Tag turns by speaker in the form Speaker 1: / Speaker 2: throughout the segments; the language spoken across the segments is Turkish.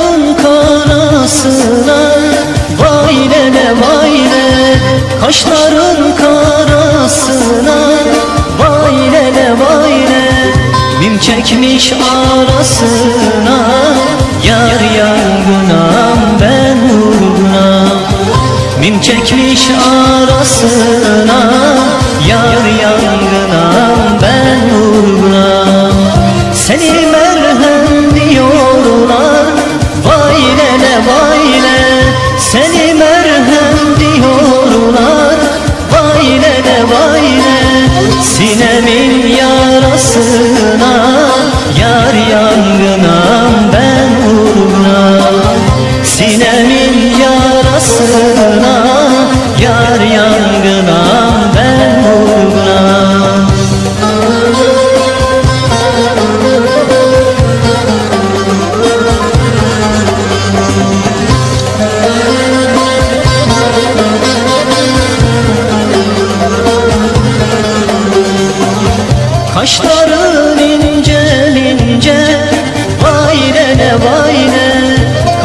Speaker 1: Kaşların karasına Vay nene vay ne. Kaşların karasına Vay nene vay ne. Mim çekmiş arasına Yar yangınam ben vurgunam Mim çekmiş arasına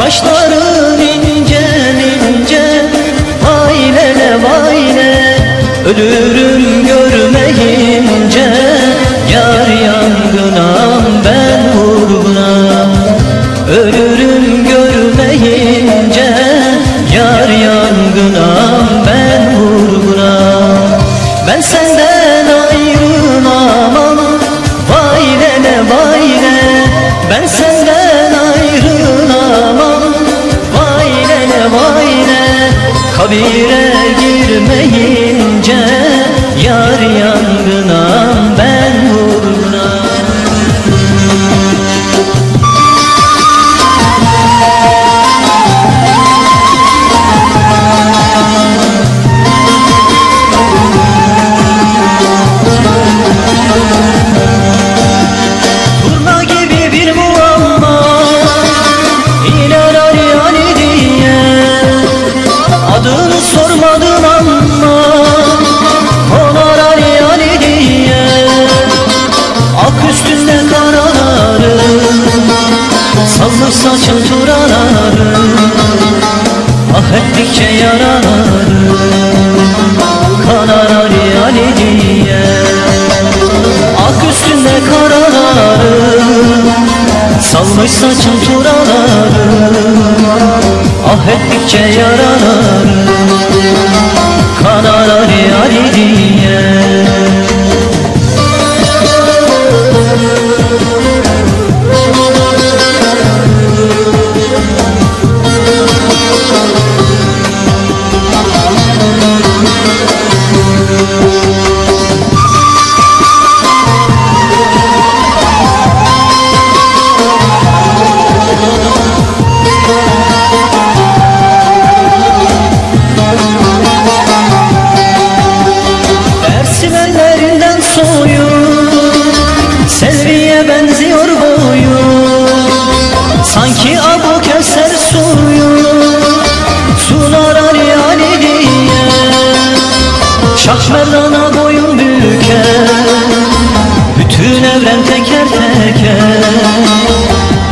Speaker 1: Kaşların ince ince Vay nene vay ne Ölürüm görmeyince Yar yangınam ben vurgunam Ölürüm görmeyince Yar yangınam Kabire girmeyince Adını sormadım ama Konar Ali Ali diye Ak üstünde karaları Salmış saçın turaları Salmış saçın turaları Ah ettikçe yaraları. Kanar Şah Merdana boyun büker. Bütün evren teker teker.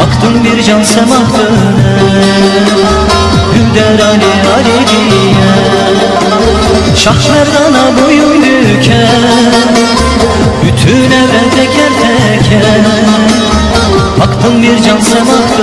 Speaker 1: Baktım bir can semah döner. Hüder Ali Ali diye. Şah boyun büker. Bütün evren teker teker. Baktım bir can semah döner